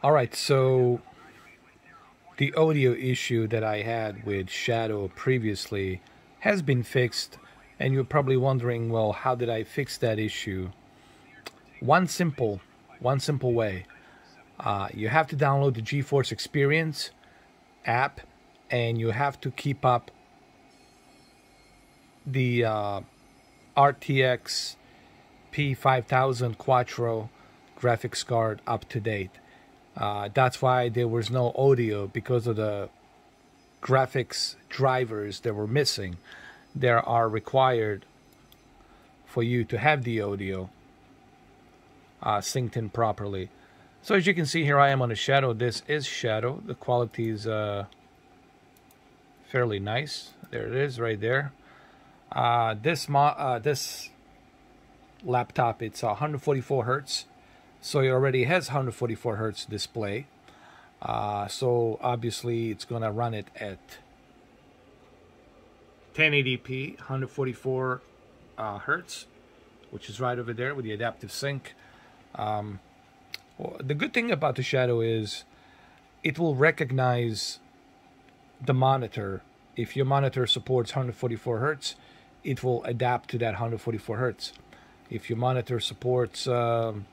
All right, so the audio issue that I had with Shadow previously has been fixed, and you're probably wondering, well, how did I fix that issue? One simple, one simple way. Uh, you have to download the GeForce Experience app, and you have to keep up the uh, RTX P5000 Quadro graphics card up to date. Uh, that's why there was no audio because of the graphics drivers that were missing. There are required for you to have the audio uh, synced in properly. So as you can see here, I am on a shadow. This is shadow. The quality is uh, fairly nice. There it is, right there. Uh, this mo uh, this laptop, it's 144 hertz so it already has 144 hertz display. Uh, so obviously it's going to run it at 1080p, 144 uh, hertz, which is right over there with the adaptive sync. Um, well, the good thing about the Shadow is it will recognize the monitor. If your monitor supports 144 hertz, it will adapt to that 144 hertz. If your monitor supports um,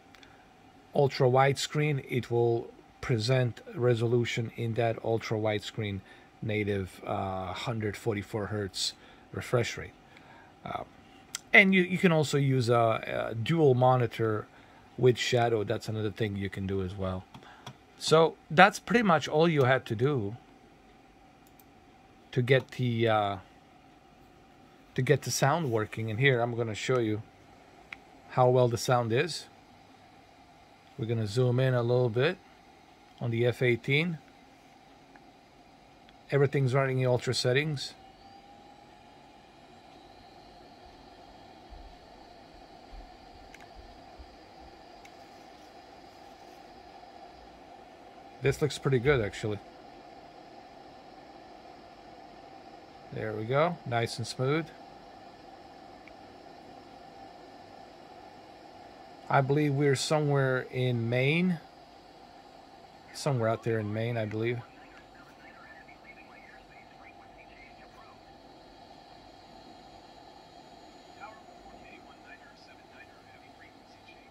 ultra widescreen, it will present resolution in that ultra widescreen native uh, 144 hertz refresh rate. Uh, and you, you can also use a, a, dual monitor with shadow. That's another thing you can do as well. So that's pretty much all you had to do to get the uh, to get the sound working. And here I'm going to show you how well the sound is. We're going to zoom in a little bit on the F18. Everything's running in ultra settings. This looks pretty good actually. There we go, nice and smooth. I believe we're somewhere in Maine. Somewhere out there in Maine, I believe.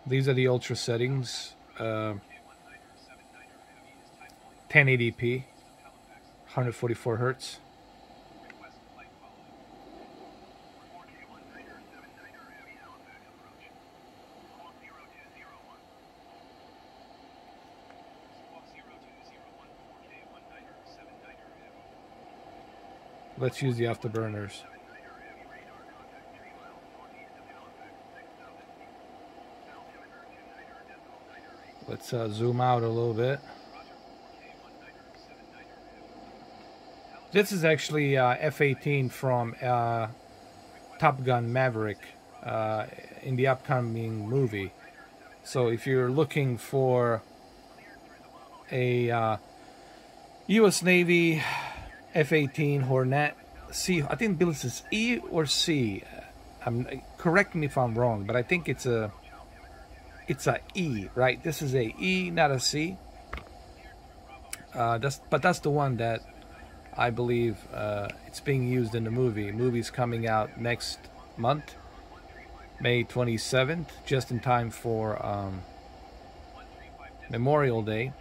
These are the ultra settings. Uh, 1080p, 144 hertz. Let's use the afterburners. Let's uh, zoom out a little bit. This is actually uh, F-18 from uh, Top Gun Maverick uh, in the upcoming movie. So if you're looking for a U.S. Uh, Navy F-18 Hornet C. I think this is E or C. I'm, correct me if I'm wrong, but I think it's a it's a E, right? This is a E, not a C. Uh, that's but that's the one that I believe uh, it's being used in the movie. Movie's coming out next month, May 27th, just in time for um, Memorial Day.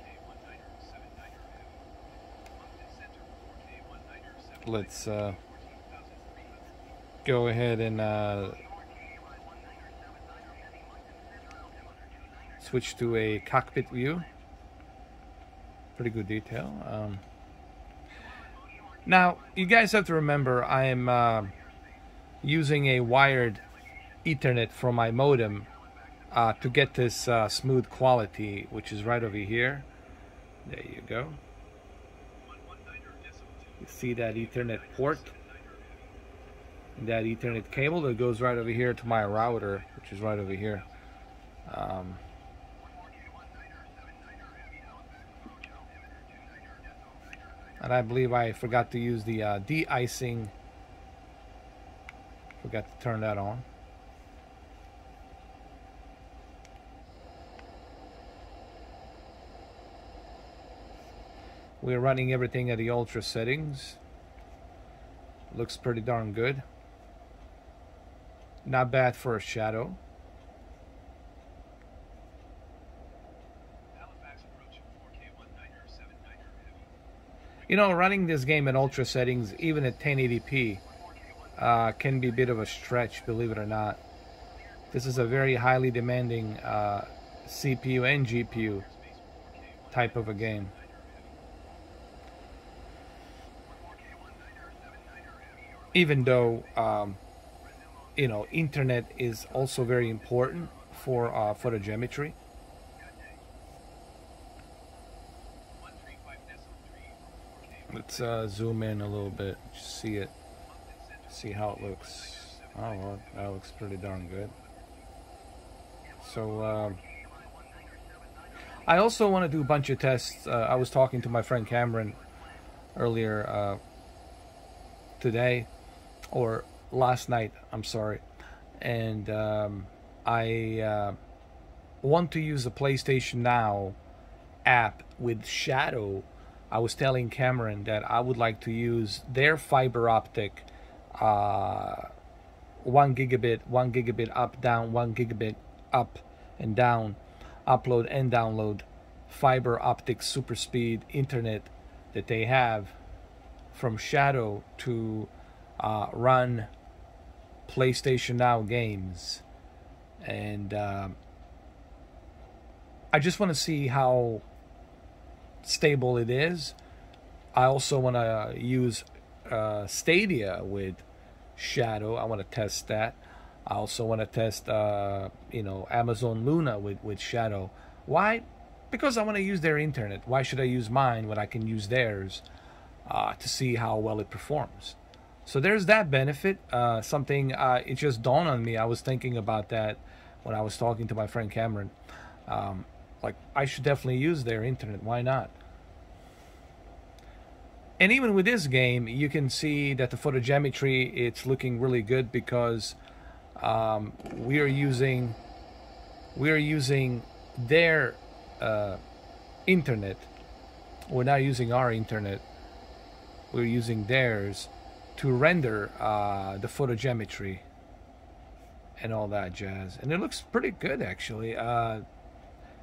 Let's uh, go ahead and uh, switch to a cockpit view. Pretty good detail. Um, now, you guys have to remember I am uh, using a wired Ethernet from my modem uh, to get this uh, smooth quality, which is right over here. There you go. You see that Ethernet port? That Ethernet cable that goes right over here to my router, which is right over here. Um, and I believe I forgot to use the uh, de-icing. Forgot to turn that on. We're running everything at the ultra settings. Looks pretty darn good. Not bad for a shadow. You know, running this game at ultra settings, even at 1080p, uh, can be a bit of a stretch, believe it or not. This is a very highly demanding uh, CPU and GPU type of a game. Even though, um, you know, internet is also very important for uh, photogrammetry. Let's uh, zoom in a little bit, see it, see how it looks. Oh, well, that looks pretty darn good. So, um, I also want to do a bunch of tests. Uh, I was talking to my friend Cameron earlier uh, today, or last night, I'm sorry. And um, I uh, want to use the PlayStation Now app with Shadow I was telling Cameron that I would like to use their fiber optic uh, one gigabit, one gigabit up, down, one gigabit up and down, upload and download fiber optic super speed internet that they have from Shadow to uh, run PlayStation Now games. And uh, I just want to see how stable it is. I also want to use uh, Stadia with Shadow. I want to test that. I also want to test, uh, you know, Amazon Luna with, with Shadow. Why? Because I want to use their internet. Why should I use mine when I can use theirs uh, to see how well it performs? So there's that benefit. Uh, something uh, it just dawned on me. I was thinking about that when I was talking to my friend Cameron. Um, like I should definitely use their internet. Why not? And even with this game, you can see that the photogrammetry it's looking really good because um, we are using we are using their uh, internet. We're not using our internet. We're using theirs to render uh, the photogrammetry and all that jazz. And it looks pretty good actually. Uh,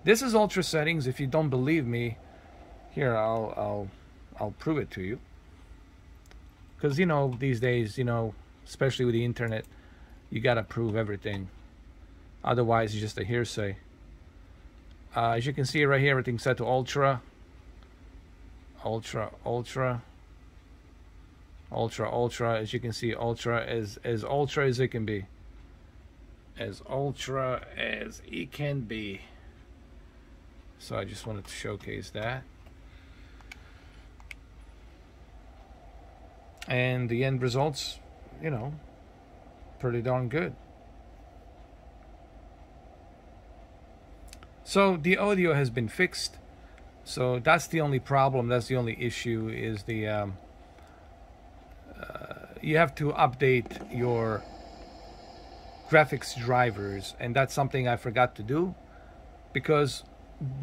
this is ultra settings. If you don't believe me, here I'll I'll I'll prove it to you. Because you know these days, you know, especially with the internet, you gotta prove everything. Otherwise, it's just a hearsay. Uh, as you can see right here, everything's set to ultra, ultra, ultra, ultra, ultra. As you can see, ultra as as ultra as it can be, as ultra as it can be. So I just wanted to showcase that. And the end results, you know, pretty darn good. So the audio has been fixed. So that's the only problem. That's the only issue is the um, you have to update your graphics drivers, and that's something I forgot to do because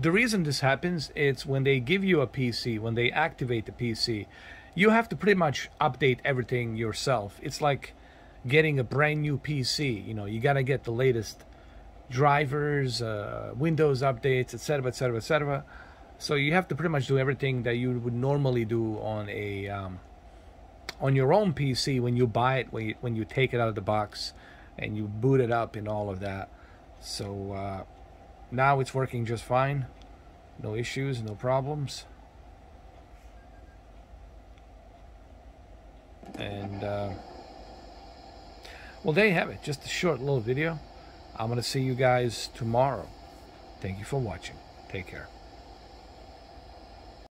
the reason this happens is when they give you a PC, when they activate the PC, you have to pretty much update everything yourself. It's like getting a brand new PC. You know, you got to get the latest drivers, uh, Windows updates, etc., etc., etc. So you have to pretty much do everything that you would normally do on a um, on your own PC when you buy it, when you, when you take it out of the box and you boot it up and all of that. So. Uh, now it's working just fine. No issues, no problems. And, uh, well, there you have it. Just a short little video. I'm going to see you guys tomorrow. Thank you for watching. Take care.